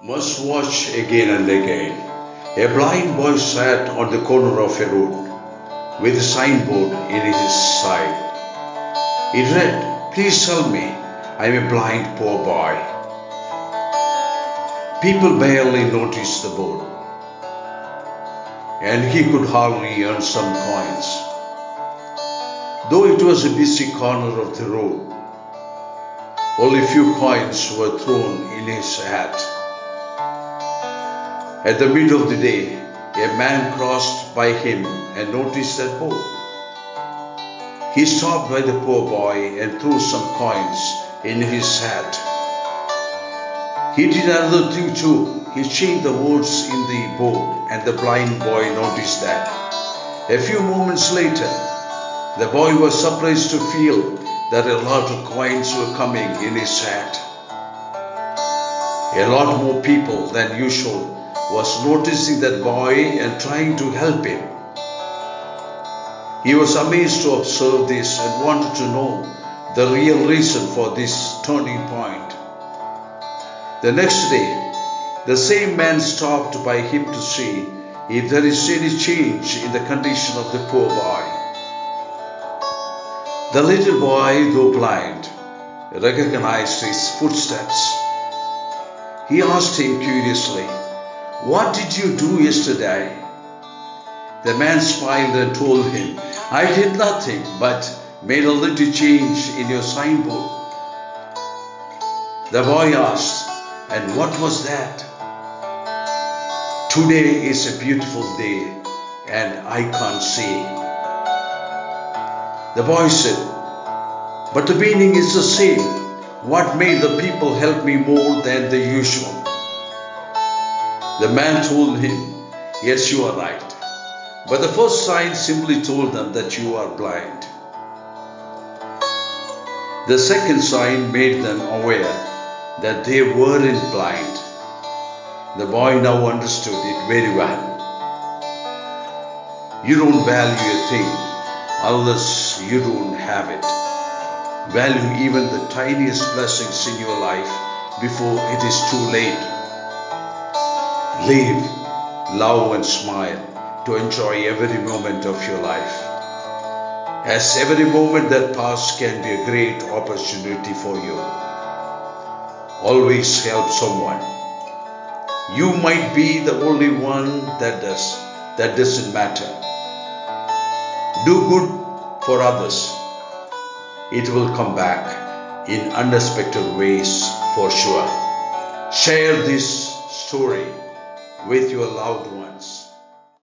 Must watch again and again. A blind boy sat on the corner of a road with a signboard in his side. It read, Please help me. I'm a blind poor boy. People barely noticed the board, and he could hardly earn some coins. Though it was a busy corner of the road, only few coins were thrown in his hat. At the middle of the day, a man crossed by him and noticed that board. He stopped by the poor boy and threw some coins in his hat. He did another thing too. He changed the words in the board, and the blind boy noticed that. A few moments later, the boy was surprised to feel that a lot of coins were coming in his hat. A lot more people than usual was noticing that boy and trying to help him. He was amazed to observe this and wanted to know the real reason for this turning point. The next day, the same man stopped by him to see if there is any change in the condition of the poor boy. The little boy, though blind, recognized his footsteps. He asked him curiously, What did you do yesterday? The man smiled and told him, I did nothing but made a little change in your signboard. The boy asked, And what was that? Today is a beautiful day and I can't see. The boy said, But the meaning is the same. What made the people help me more than the usual? The man told him, Yes, you are right. But the first sign simply told them that you are blind. The second sign made them aware that they weren't blind. The boy now understood it very well. You don't value a thing unless you don't have it. Value even the tiniest blessings in your life before it is too late. Live, love, and smile to enjoy every moment of your life. As every moment that passes can be a great opportunity for you. Always help someone. You might be the only one that does. That doesn't matter. Do good for others. It will come back in unexpected ways for sure. Share this story with your loved ones.